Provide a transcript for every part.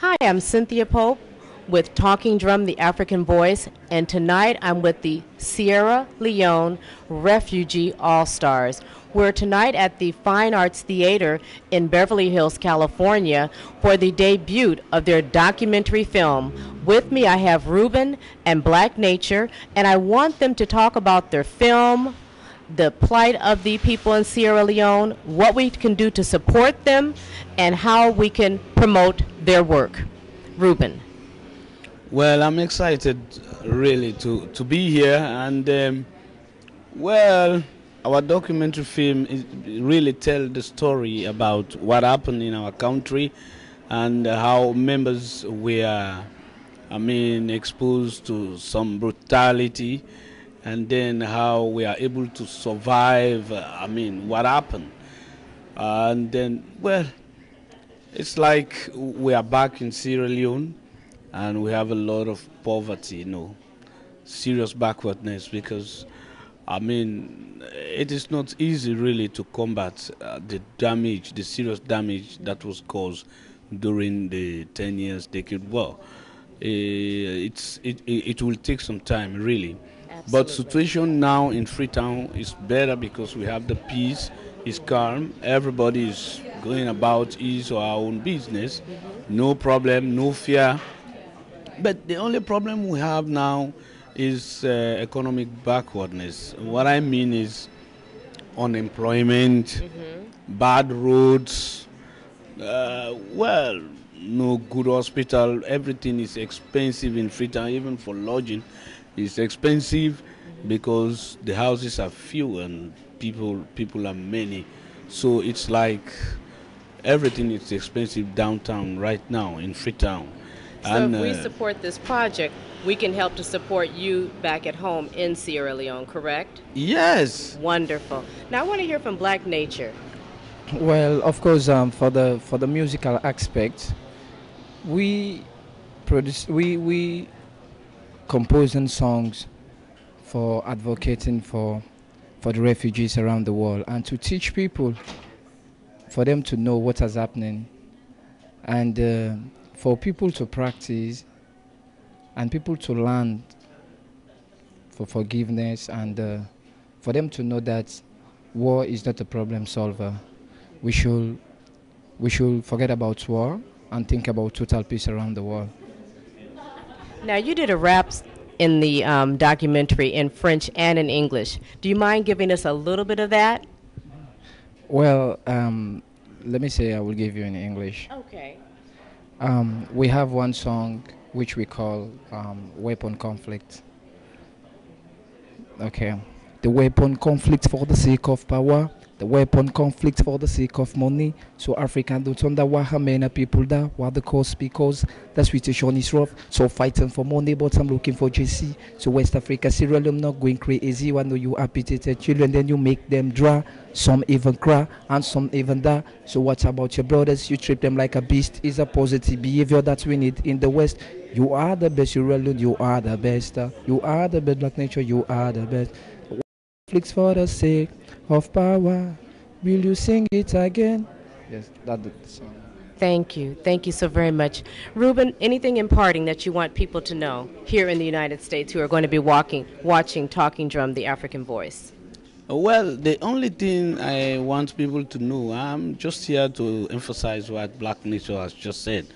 Hi, I'm Cynthia Pope with Talking Drum, the African Voice, and tonight I'm with the Sierra Leone Refugee All Stars. We're tonight at the Fine Arts Theater in Beverly Hills, California, for the debut of their documentary film. With me, I have Ruben and Black Nature, and I want them to talk about their film, the plight of the people in Sierra Leone, what we can do to support them, and how we can promote their work. Ruben. Well, I'm excited really to, to be here, and um, well, our documentary film is really tell the story about what happened in our country and how members were, I mean, exposed to some brutality, and then how we are able to survive. Uh, I mean, what happened, and then well, it's like we are back in Sierra Leone, and we have a lot of poverty, you know, serious backwardness because I mean, it is not easy really to combat uh, the damage, the serious damage that was caused during the 10 years decade war. Uh, it's, it, it will take some time, really. Absolutely. But situation now in Freetown is better because we have the peace, it's calm, everybody is going about his or our own business, no problem, no fear. But the only problem we have now is uh, economic backwardness. What I mean is unemployment, bad roads, uh, well, no good hospital. Everything is expensive in Freetown, even for lodging, it's expensive because the houses are few and people people are many. So it's like everything is expensive downtown right now in Freetown. So And, if we uh, support this project, we can help to support you back at home in Sierra Leone, correct? yes, Wonderful. Now I want to hear from Black Nature. Well, of course, um, for the for the musical aspect, we produce we we composing songs for advocating for for the refugees around the world and to teach people for them to know what is happening and uh, for people to practice and people to learn for forgiveness and uh, for them to know that war is not a problem solver we should we should forget about war and think about total peace around the world. Now you did a rap in the um, documentary in French and in English. Do you mind giving us a little bit of that? Well, um, let me say I will give you in English. Okay. Um, we have one song which we call um, "Weapon Conflict." Okay, the weapon conflict for the sake of power. The weapon conflict for the sake of money. So Africa don't wonder why how many people there. What the cause? Because the situation is rough. So fighting for money, but I'm looking for JC. So West Africa, Sierra Leone not going crazy. When you appetited children, then you make them dry. Some even cry and some even die. So what about your brothers? You treat them like a beast. Is a positive behavior that we need in the West. You are the best, Sierra Leone. You are the best. You are the best, Black Nature. You are the best. Conflicts for the sake of power. Will you sing it again? Yes, that's the song. Thank you. Thank you so very much. Ruben, anything imparting that you want people to know here in the United States who are going to be walking, watching Talking Drum, the African Voice? Well, the only thing I want people to know, I'm just here to emphasize what Black Nature has just said.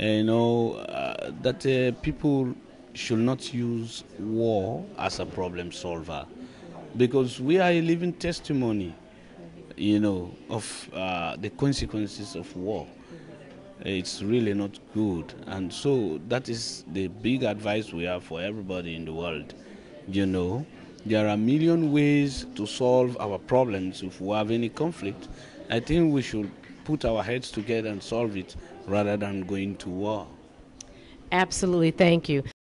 Uh, you know, uh, that uh, people should not use war as a problem solver because we are a living testimony, you know, of uh, the consequences of war. It's really not good. And so that is the big advice we have for everybody in the world. You know, there are a million ways to solve our problems if we have any conflict. I think we should put our heads together and solve it rather than going to war. Absolutely. Thank you.